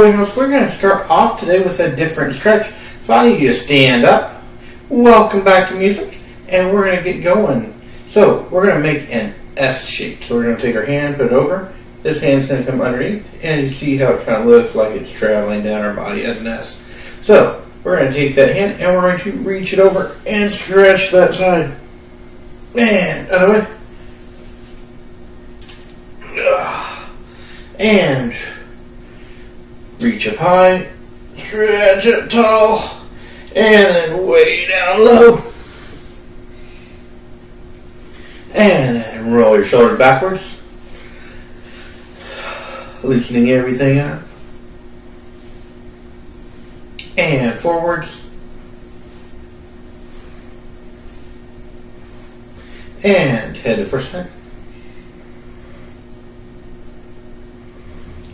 girls, we're going to start off today with a different stretch. So I need you to stand up. Welcome back to music, and we're going to get going. So we're going to make an S shape. So we're going to take our hand, put it over. This hand's going to come underneath, and you see how it kind of looks like it's traveling down our body as an S. So we're going to take that hand, and we're going to reach it over and stretch that side. And other way. And reach up high, stretch up tall, and then way down low. And then roll your shoulders backwards, loosening everything up. And forwards. And head to first side.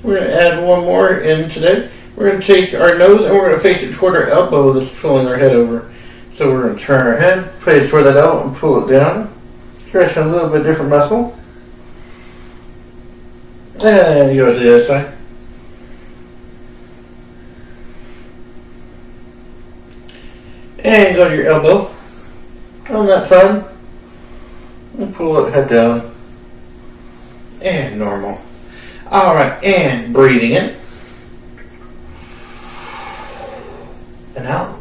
We're going to add one more in today. We're going to take our nose and we're going to face it toward our elbow that's pulling our head over. So we're going to turn our head, face toward that elbow and pull it down. Stretching a little bit different muscle. And you go to the other side. And go to your elbow on that side. And pull it head down. And normal. All right, and breathing in. And out.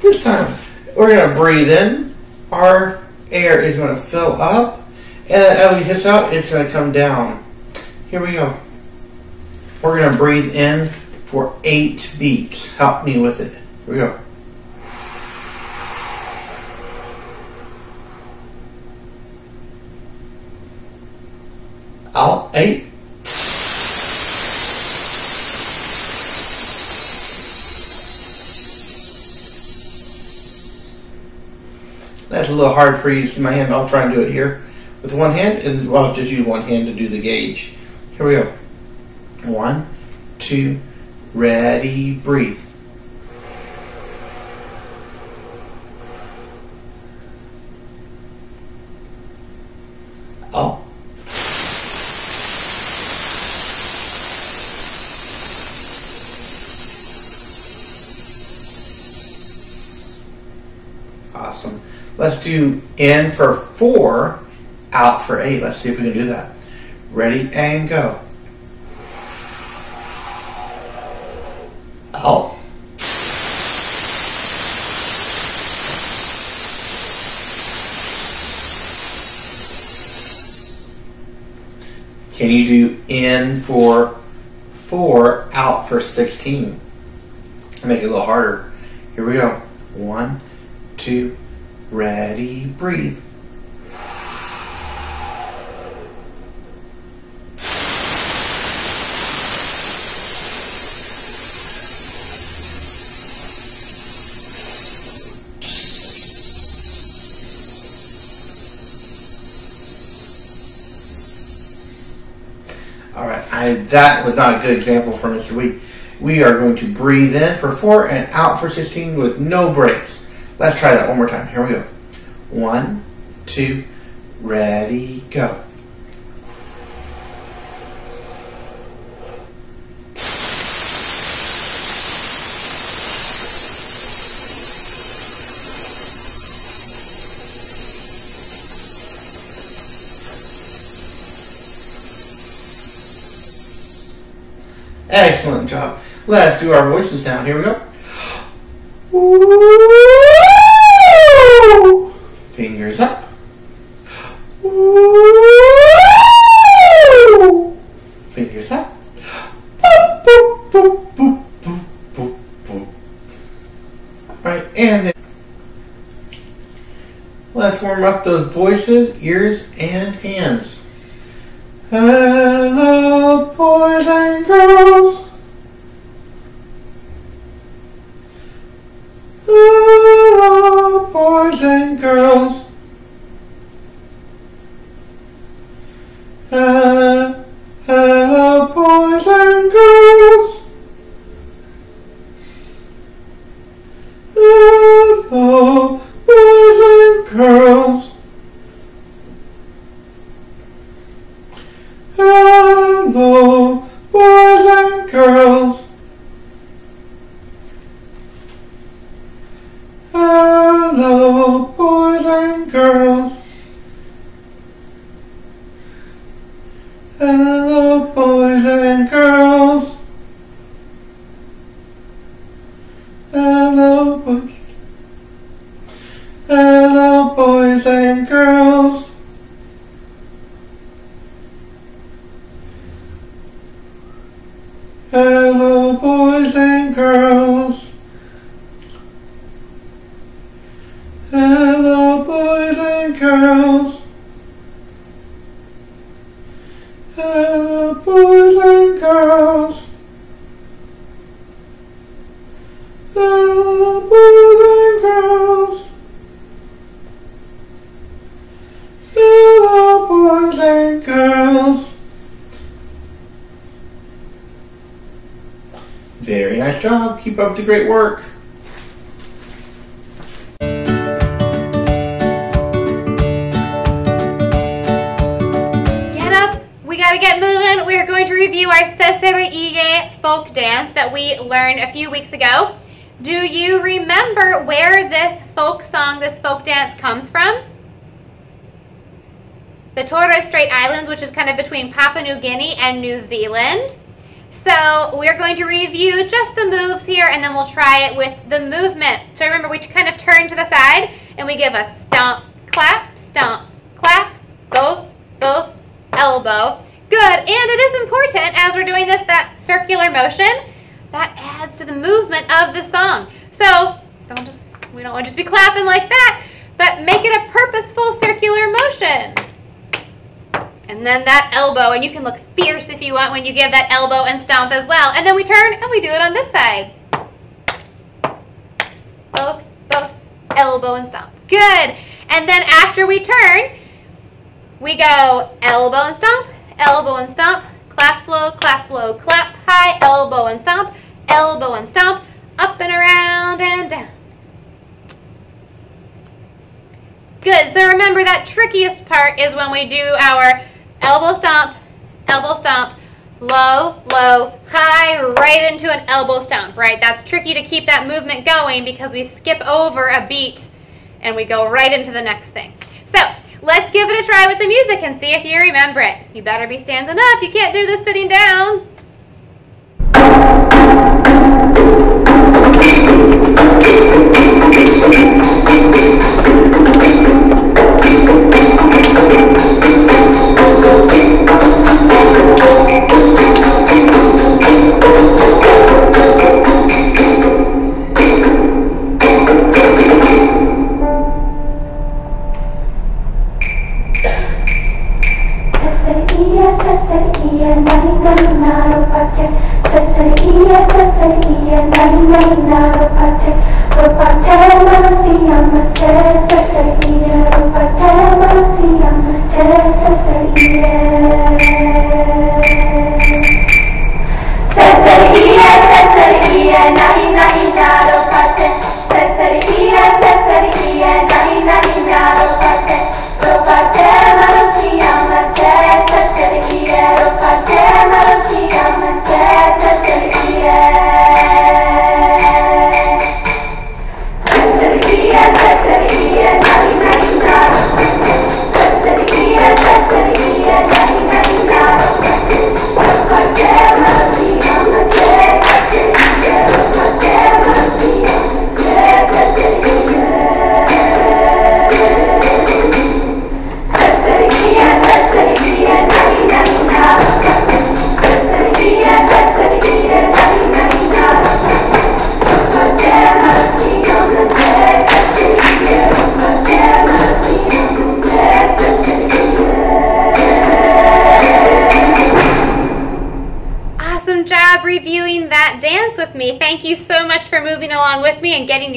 This time, we're going to breathe in. Our air is going to fill up. And as we hiss out, it's going to come down. Here we go. We're going to breathe in for eight beats. Help me with it. Here we go. Out. Eight. That's a little hard for you to my hand. I'll try and do it here with one hand, and well, I'll just use one hand to do the gauge. Here we go. One, two, ready, breathe. Oh. Awesome. Let's do in for four, out for eight. Let's see if we can do that. Ready and go. Out. Can you do in for four, out for 16? Make it a little harder. Here we go. One, two, ready, breathe. All right, I, that was not a good example for Mr. Weed. We are going to breathe in for four and out for 16 with no breaks. Let's try that one more time. Here we go. One, two, ready, go. Excellent job. Let's do our voices now. Here we go. Fingers up. Fingers up. Alright, and then let's warm up those voices, ears, and hands. Job. Keep up the great work. Get up! We gotta get moving. We're going to review our Sesere Eeye folk dance that we learned a few weeks ago. Do you remember where this folk song, this folk dance comes from? The Torres Strait Islands, which is kind of between Papua New Guinea and New Zealand. So we're going to review just the moves here and then we'll try it with the movement. So remember we kind of turn to the side and we give a stomp, clap, stomp, clap, both, both, elbow. Good, and it is important as we're doing this, that circular motion, that adds to the movement of the song. So don't just, we don't want to just be clapping like that, but make it a purposeful circular motion. And then that elbow, and you can look fierce if you want when you give that elbow and stomp as well. And then we turn and we do it on this side. Both, both, elbow and stomp. Good. And then after we turn, we go elbow and stomp, elbow and stomp, clap blow, clap blow, clap high, elbow and stomp, elbow and stomp, up and around and down. Good, so remember that trickiest part is when we do our elbow stomp, elbow stomp, low, low, high, right into an elbow stomp, right? That's tricky to keep that movement going because we skip over a beat and we go right into the next thing. So let's give it a try with the music and see if you remember it. You better be standing up. You can't do this sitting down. Seseria, nani nani naro pace. Ropace manusia mace, seseria, ropace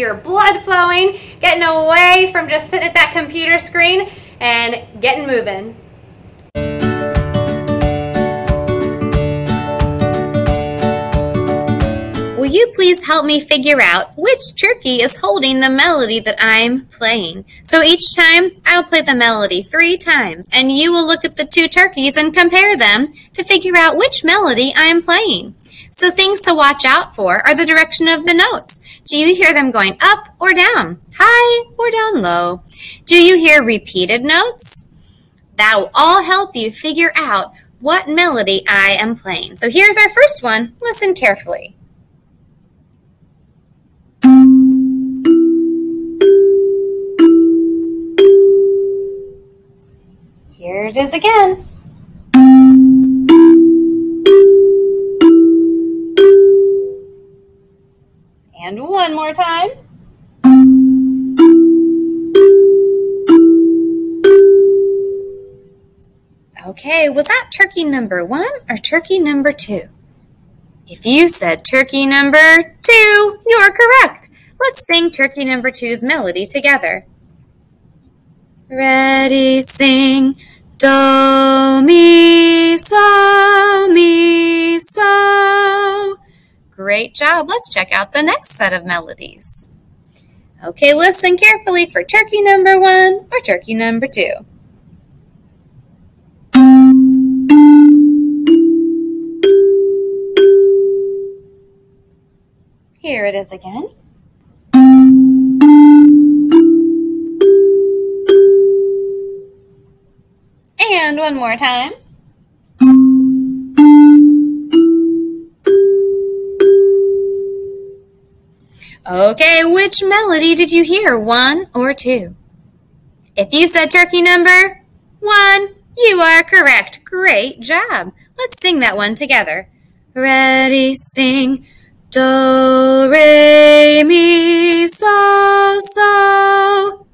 your blood flowing, getting away from just sitting at that computer screen and getting moving. Will you please help me figure out which turkey is holding the melody that I'm playing? So each time I'll play the melody three times and you will look at the two turkeys and compare them to figure out which melody I'm playing. So things to watch out for are the direction of the notes. Do you hear them going up or down, high or down low? Do you hear repeated notes? That will all help you figure out what melody I am playing. So here's our first one. Listen carefully. Here it is again. And one more time. Okay, was that turkey number one or turkey number two? If you said turkey number two, you're correct. Let's sing turkey number two's melody together. Ready, sing, do, mi, so, mi, so. Great job. Let's check out the next set of melodies. Okay, listen carefully for turkey number one or turkey number two. Here it is again. And one more time. Okay, which melody did you hear? One or two? If you said turkey number one, you are correct. Great job. Let's sing that one together. Ready, sing. Do, re, mi, so, so.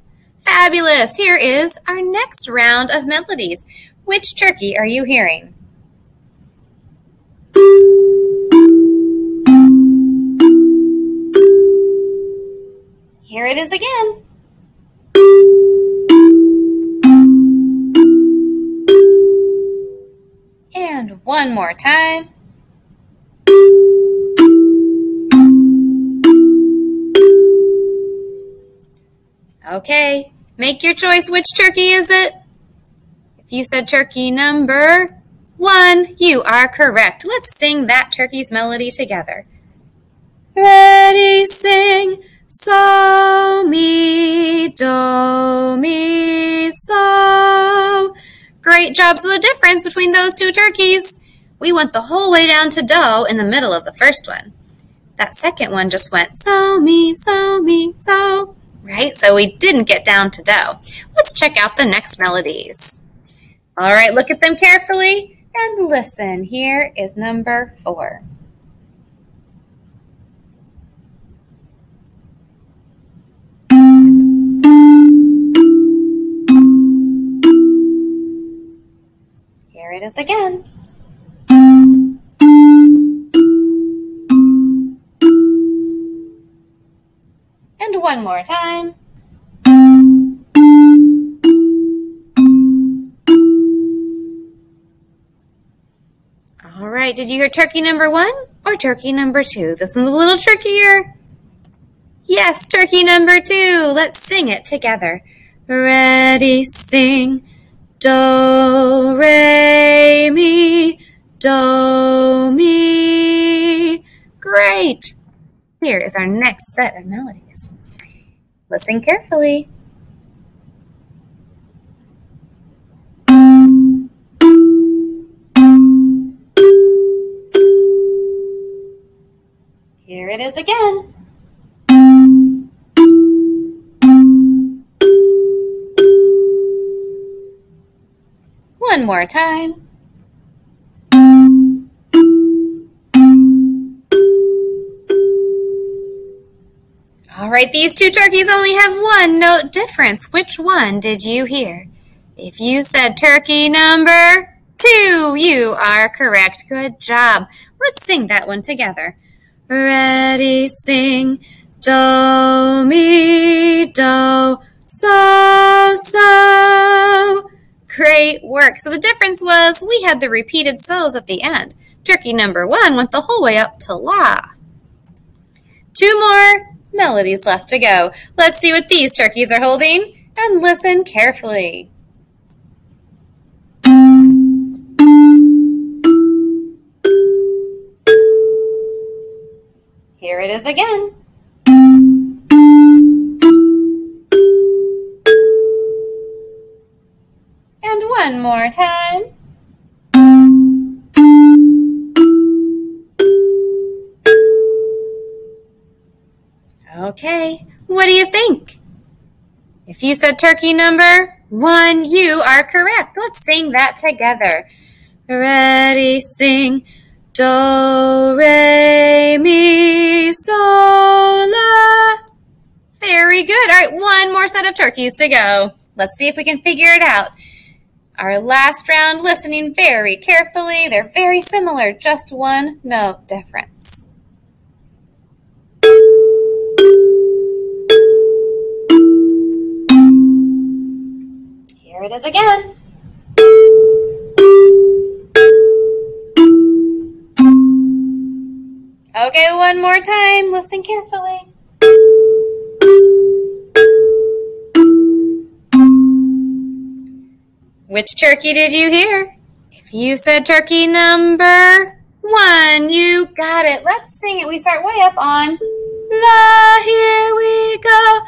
Fabulous. Here is our next round of melodies. Which turkey are you hearing? Here it is again. And one more time. Okay, make your choice. Which turkey is it? If you said turkey number one, you are correct. Let's sing that turkey's melody together. Ready, sing. So, mi, do, mi, so. Great job. So the difference between those two turkeys, we went the whole way down to do in the middle of the first one. That second one just went so, mi, so, mi, so. Right? So we didn't get down to do. Let's check out the next melodies. All right, look at them carefully and listen. Here is number four. Here it is again. And one more time. All right, did you hear turkey number one or turkey number two? This one's a little trickier. Yes, turkey number two. Let's sing it together. Ready, sing. Do, re, mi, do, mi. Great. Here is our next set of melodies. Listen carefully. Here it is again. More time. All right, these two turkeys only have one note difference. Which one did you hear? If you said turkey number two, you are correct. Good job. Let's sing that one together. Ready, sing. Do, mi, do, so, so. Great work. So the difference was we had the repeated so's at the end. Turkey number one went the whole way up to la. Two more melodies left to go. Let's see what these turkeys are holding and listen carefully. Here it is again. One more time. Okay, what do you think? If you said turkey number one, you are correct. Let's sing that together. Ready, sing. Do, re, mi, sol, la. Very good. All right, one more set of turkeys to go. Let's see if we can figure it out. Our last round, listening very carefully. They're very similar, just one note difference. Here it is again. Okay, one more time. Listen carefully. Which turkey did you hear? If you said turkey number one, you got it. Let's sing it. We start way up on La, here we go.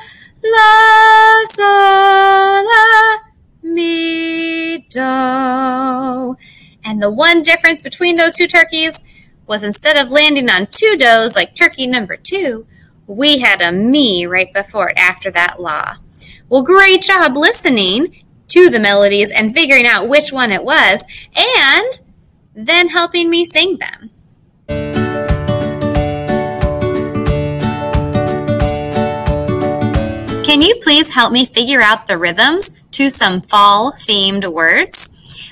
La, sol, la, mi, do. And the one difference between those two turkeys was instead of landing on two does like turkey number two, we had a mi right before it after that la. Well, great job listening to the melodies and figuring out which one it was, and then helping me sing them. Can you please help me figure out the rhythms to some fall themed words?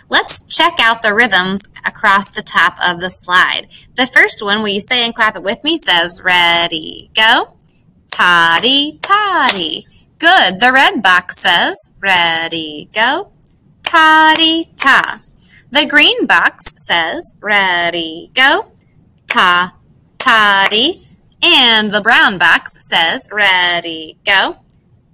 Let's check out the rhythms across the top of the slide. The first one, will you say and clap it with me, says ready, go. Toddy, toddy. Good. The red box says ready, go. Toddy, ta. The green box says ready, go. Ta, toddy. And the brown box says ready, go.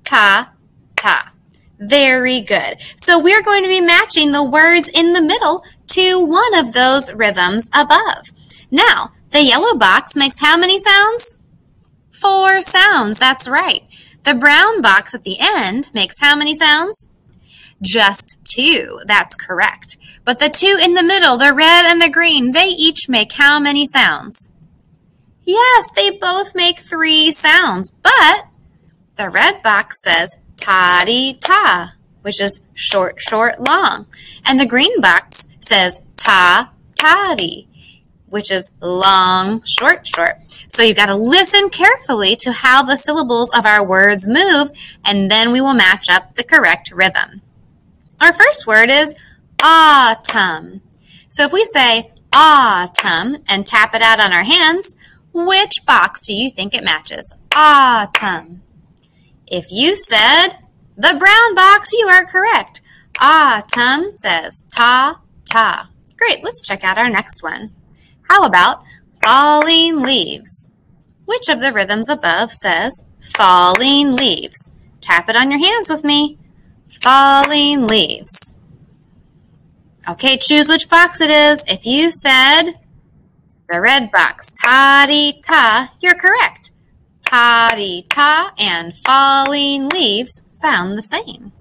Ta, ta. Very good. So we're going to be matching the words in the middle to one of those rhythms above. Now, the yellow box makes how many sounds? Four sounds. That's right. The brown box at the end makes how many sounds? Just two. That's correct. But the two in the middle, the red and the green, they each make how many sounds? Yes, they both make three sounds, but the red box says toddy ta, which is short, short, long. And the green box says ta, toddy, which is long, short, short. So you've got to listen carefully to how the syllables of our words move, and then we will match up the correct rhythm. Our first word is autumn. So if we say autumn and tap it out on our hands, which box do you think it matches? Autumn. If you said the brown box, you are correct. Autumn says ta, ta. Great, let's check out our next one. How about falling leaves? Which of the rhythms above says falling leaves? Tap it on your hands with me. Falling leaves. Okay, choose which box it is. If you said the red box, ta-dee-ta, you're correct. Ta-dee-ta and falling leaves sound the same.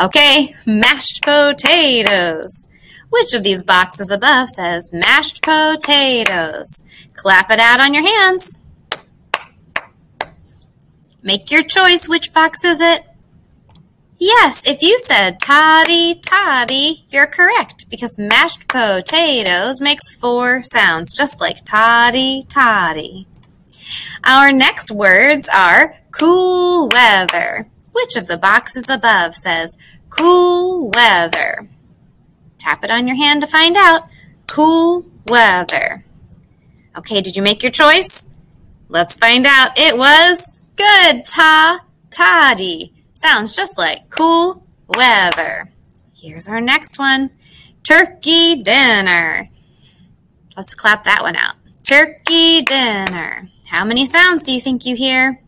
Okay, mashed potatoes. Which of these boxes above says mashed potatoes? Clap it out on your hands. Make your choice. Which box is it? Yes, if you said toddy toddy, you're correct because mashed potatoes makes four sounds, just like toddy toddy. Our next words are cool weather. Which of the boxes above says cool weather? Tap it on your hand to find out. Cool weather. Okay, did you make your choice? Let's find out. It was good. Ta, toddy. Sounds just like cool weather. Here's our next one. Turkey dinner. Let's clap that one out. Turkey dinner. How many sounds do you think you hear?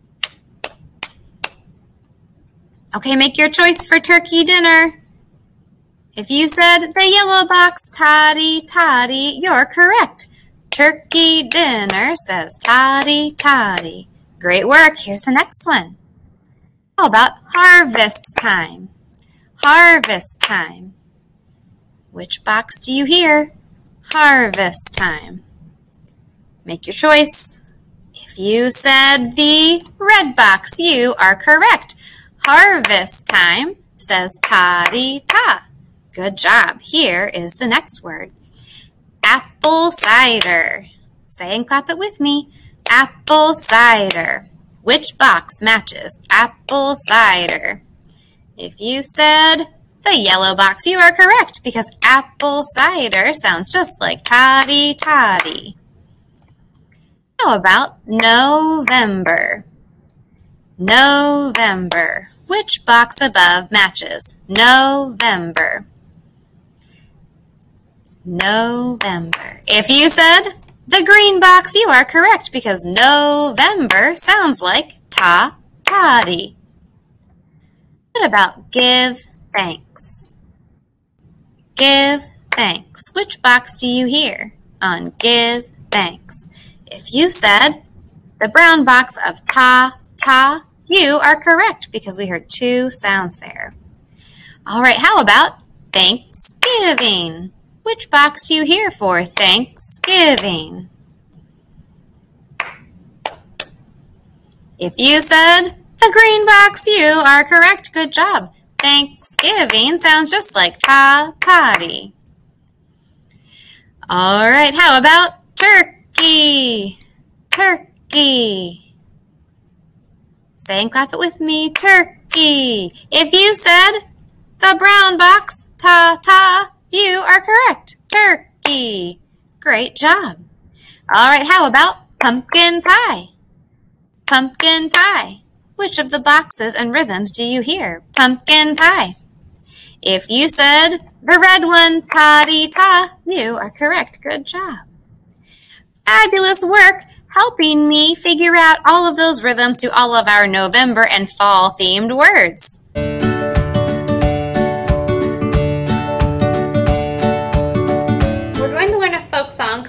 Okay, make your choice for turkey dinner. If you said the yellow box, toddy, toddy, you're correct. Turkey dinner says toddy, toddy. Great work. Here's the next one. How about harvest time? Harvest time. Which box do you hear? Harvest time. Make your choice. If you said the red box, you are correct. Harvest time says ta-di-ta. Good job. Here is the next word. Apple cider. Say and clap it with me. Apple cider. Which box matches apple cider? If you said the yellow box, you are correct because apple cider sounds just like toddy toddy. How about November? November. Which box above matches? November. November. If you said the green box, you are correct because November sounds like ta toddy. What about give thanks? Give thanks. Which box do you hear on give thanks? If you said the brown box of ta ta, you are correct because we heard two sounds there. All right, how about Thanksgiving? Which box do you hear for Thanksgiving? If you said the green box, you are correct. Good job. Thanksgiving sounds just like ta toddy. All right, how about turkey? Turkey. Say and clap it with me. Turkey. If you said the brown box, ta ta, you are correct. Turkey. Great job. All right, how about pumpkin pie? Pumpkin pie. Which of the boxes and rhythms do you hear? Pumpkin pie. If you said the red one, ta-dee-ta, you are correct. Good job. Fabulous work helping me figure out all of those rhythms to all of our November and fall themed words.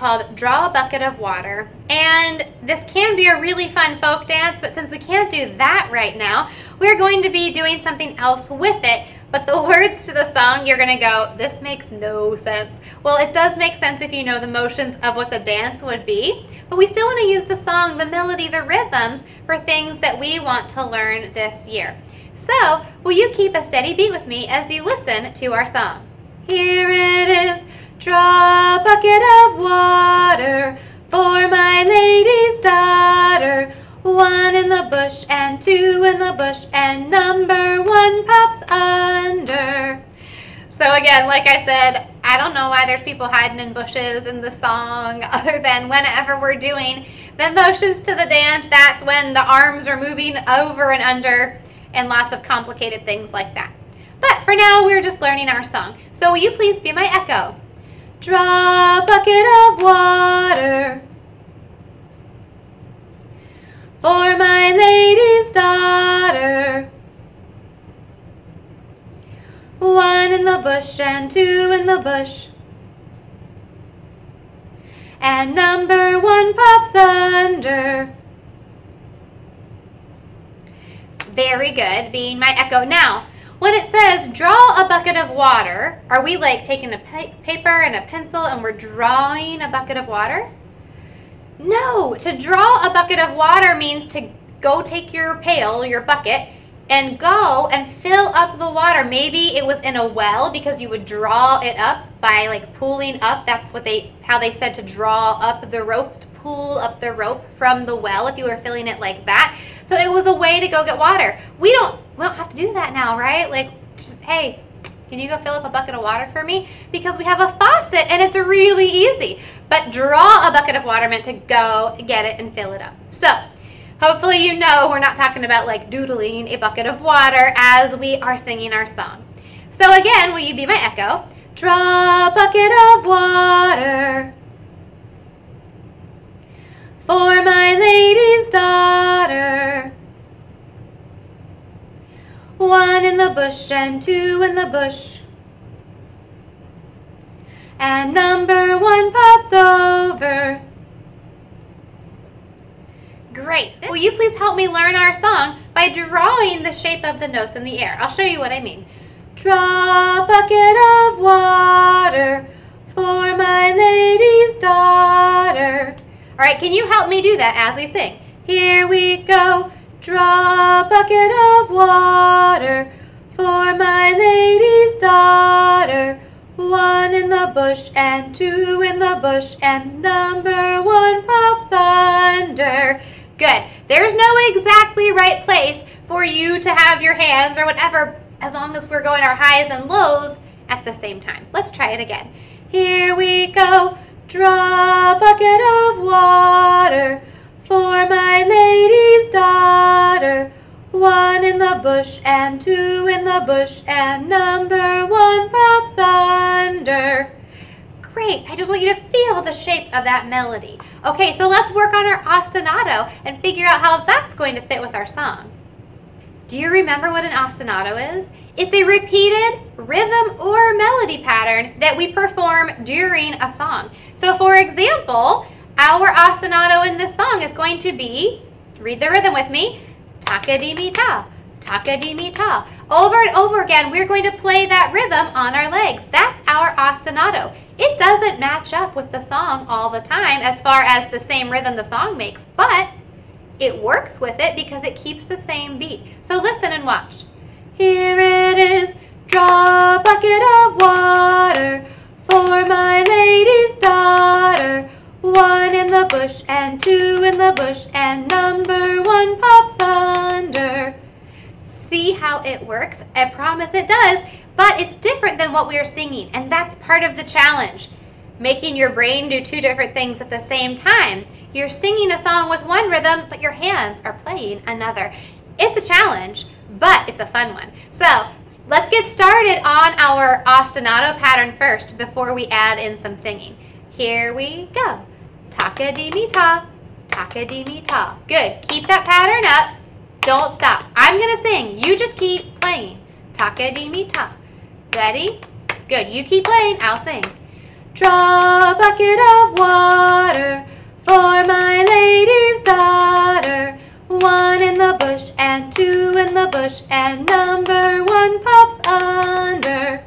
Called Draw a Bucket of Water. And this can be a really fun folk dance, but since we can't do that right now, we're going to be doing something else with it. But the words to the song, you're going to go, this makes no sense. Well, it does make sense if you know the motions of what the dance would be, but we still want to use the song, the melody, the rhythms for things that we want to learn this year. So, will you keep a steady beat with me as you listen to our song? Here it is, draw a bucket of water for my lady's daughter. One in the bush and two in the bush and number one pops under. So again, like I said, I don't know why there's people hiding in bushes in the song other than whenever we're doing the motions to the dance, that's when the arms are moving over and under and lots of complicated things like that. But for now, we're just learning our song. So will you please be my echo? Draw a bucket of water for my lady's daughter. One in the bush and two in the bush. And number one pops under. Very good, being my echo. Now, when it says draw a bucket of water, are we like taking a pa paper and a pencil and we're drawing a bucket of water? No, to draw a bucket of water means to go take your pail, your bucket, and go and fill up the water. Maybe it was in a well because you would draw it up by like pulling up. That's what they how they said to draw up the rope, to pull up the rope from the well if you were filling it like that. So it was a way to go get water. We don't we don't have to do that now, right? Like just hey, can you go fill up a bucket of water for me? Because we have a faucet and it's really easy. But draw a bucket of water meant to go get it and fill it up. So hopefully you know we're not talking about like doodling a bucket of water as we are singing our song. So again, will you be my echo? Draw a bucket of water for my lady's daughter. One in the bush and two in the bush. And number one pops over. Great. Will you please help me learn our song by drawing the shape of the notes in the air? I'll show you what I mean. Draw a bucket of water for my lady's daughter. All right, can you help me do that as we sing? Here we go. Draw a bucket of water for my lady's daughter. One in the bush and two in the bush and number one pops under. Good. There's no exactly right place for you to have your hands or whatever as long as we're going our highs and lows at the same time. Let's try it again. Here we go. Draw a bucket of water for my lady's daughter. One in the bush and two in the bush and number one pops under. Great, I just want you to feel the shape of that melody. Okay, so let's work on our ostinato and figure out how that's going to fit with our song. Do you remember what an ostinato is? It's a repeated rhythm or melody pattern that we perform during a song. So for example, our ostinato in this song is going to be, read the rhythm with me, Takadimi-ta, takadimi-ta. Over and over again, we're going to play that rhythm on our legs. That's our ostinato. It doesn't match up with the song all the time as far as the same rhythm the song makes, but it works with it because it keeps the same beat. So listen and watch. Here it is, draw a bucket of water for my lady's daughter. One in the bush and two in the bush and number one pops under. See how it works? I promise it does, but it's different than what we are singing, and that's part of the challenge. Making your brain do two different things at the same time. You're singing a song with one rhythm, but your hands are playing another. It's a challenge, but it's a fun one. So let's get started on our ostinato pattern first before we add in some singing. Here we go. Takadimi-ta, takadimi-ta. Good. Keep that pattern up. Don't stop. I'm going to sing. You just keep playing. Takadimi-ta. Ready? Good. You keep playing. I'll sing. Draw a bucket of water for my lady's daughter. One in the bush and two in the bush and number one pops under.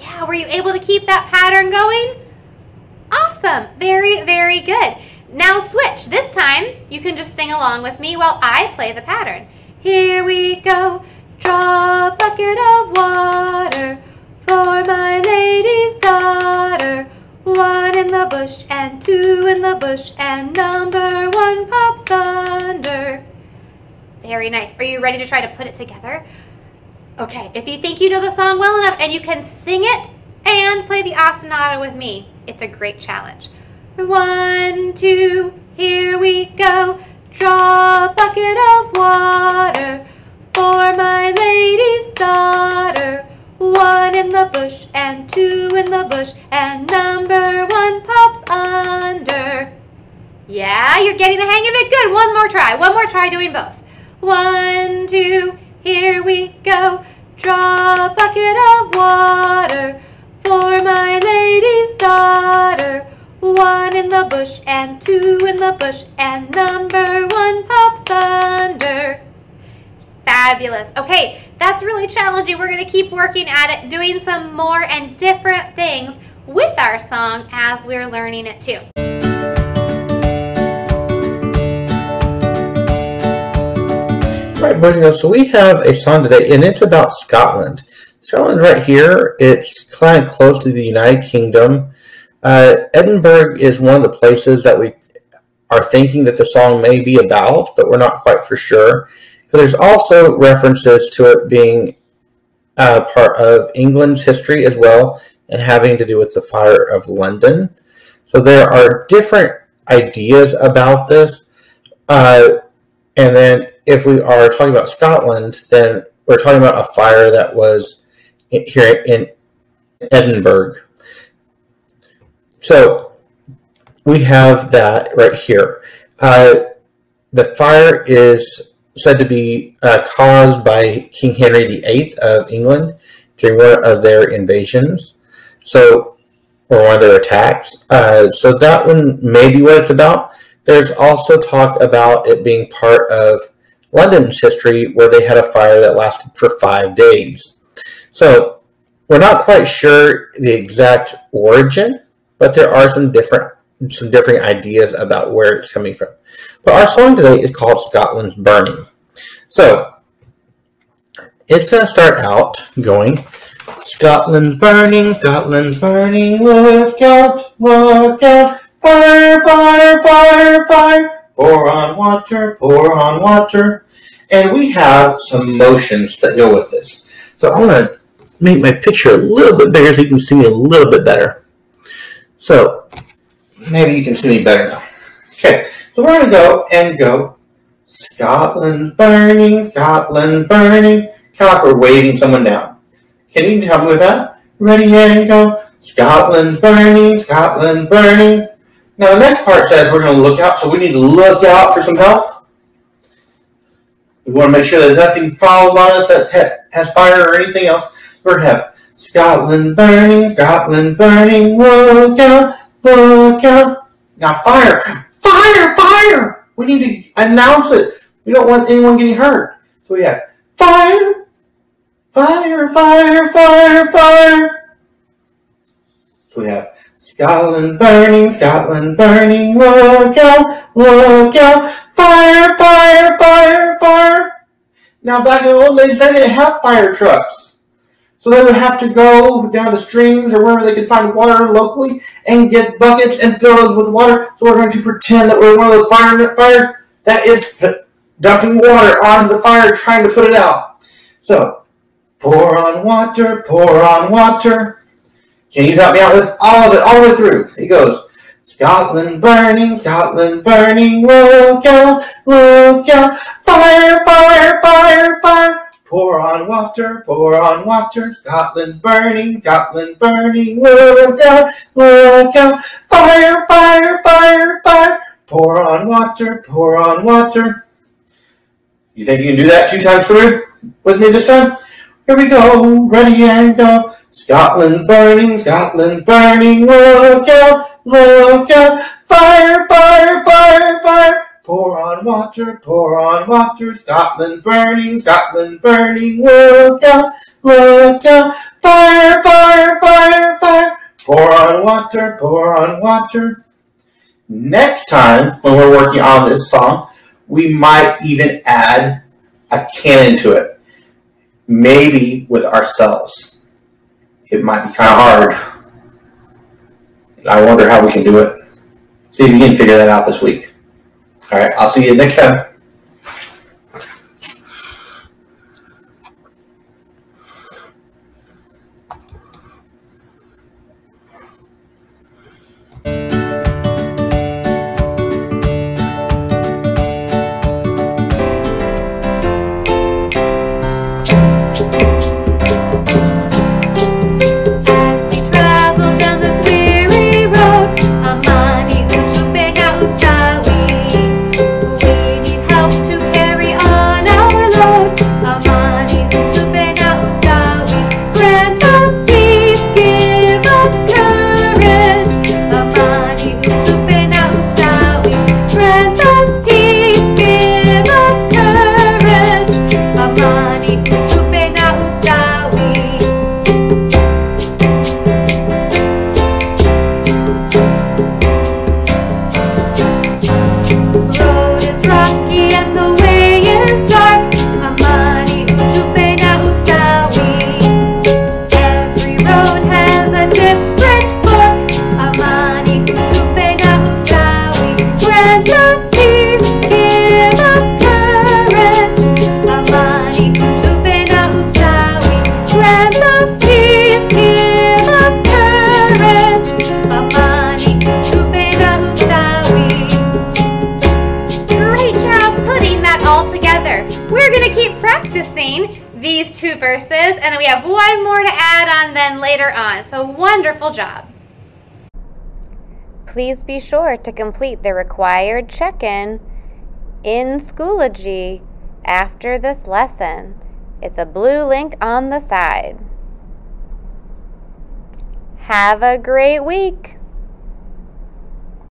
Yeah, were you able to keep that pattern going? Awesome. Very, very good. Now switch. This time, you can just sing along with me while I play the pattern. Here we go. Draw a bucket of water for my lady's daughter. One in the bush and two in the bush and number one pops under. Very nice. Are you ready to try to put it together? Okay, if you think you know the song well enough and you can sing it and play the ostinato with me, it's a great challenge. One, two, here we go. Draw a bucket of water for my lady's daughter. One in the bush and two in the bush and number one pops under. Yeah, you're getting the hang of it. Good. One more try. One more try doing both. One, two, here we go. Draw a bucket of water for my lady's daughter. One in the bush and two in the bush and number one pops under. Fabulous. Okay, that's really challenging. We're going to keep working at it, doing some more and different things with our song as we're learning it too. Right, boys and girls, so we have a song today, and it's about Scotland. Scotland right here, it's kind of close to the United Kingdom. Uh, Edinburgh is one of the places that we are thinking that the song may be about, but we're not quite for sure. So there's also references to it being uh, part of England's history as well, and having to do with the fire of London. So there are different ideas about this. Uh, and then if we are talking about Scotland, then we're talking about a fire that was here in Edinburgh. So we have that right here. Uh, the fire is said to be uh, caused by King Henry VIII of England during one of their invasions. So, or one of their attacks. Uh, so that one may be what it's about. There's also talk about it being part of London's history where they had a fire that lasted for five days. So we're not quite sure the exact origin, but there are some different some different ideas about where it's coming from. But our song today is called Scotland's Burning. So it's going to start out going Scotland's burning, Scotland's burning, look out, look out, fire, fire, fire, fire, pour on water, pour on water. And we have some motions that go with this. So I'm going to make my picture a little bit bigger so you can see me a little bit better. So maybe you can see me better now. Okay, so we're going to go and go Scotland's burning, Scotland's burning. We're waving someone down. Can you help me with that? Ready and go. Scotland's burning, Scotland's burning. Now the next part says we're going to look out, so we need to look out for some help. We want to make sure that nothing falls on us that has fire or anything else. To have Scotland burning, Scotland burning, look out, look out. Now fire, fire, fire! We need to announce it. We don't want anyone getting hurt. So we have fire, fire, fire, fire, fire. So we have Scotland burning, Scotland burning, look out, look out, fire, fire, fire, fire. Now back in the old days, they didn't have fire trucks. So they would have to go down to streams or wherever they could find water locally and get buckets and fill those with water. So we're going to pretend that we're one of those fire fires that is dumping water onto the fire trying to put it out. So pour on water, pour on water. Can you help me out with all of it, all the way through? He goes, Scotland burning, Scotland burning, look out, look out, fire, fire, fire, fire. Pour on water, pour on water, Scotland's burning, Scotland burning, look out, look out, fire, fire, fire, fire. Pour on water, pour on water. You think you can do that two times through with me this time? Here we go, ready and go. Scotland's burning, Scotland's burning, look out, look out, fire, fire, fire, fire. Pour on water, pour on water, Scotland's burning, Scotland's burning, look out, look out, fire, fire, fire, fire. Pour on water, pour on water. Next time, when we're working on this song, we might even add a canon to it. Maybe with ourselves. It might be kind of hard. I wonder how we can do it. See if you can figure that out this week. All right, I'll see you next time. And then we have one more to add on then later on. So wonderful job. Please be sure to complete the required check in in Schoology after this lesson. It's a blue link on the side. Have a great week.